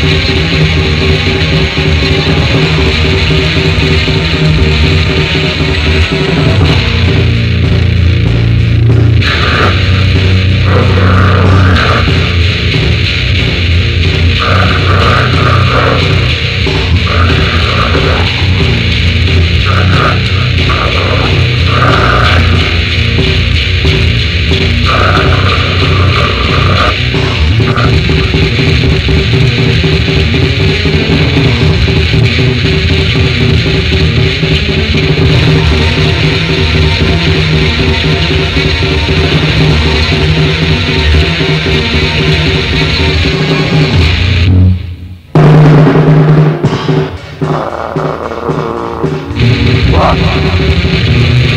Thank you. Fuck.